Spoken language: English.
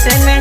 se me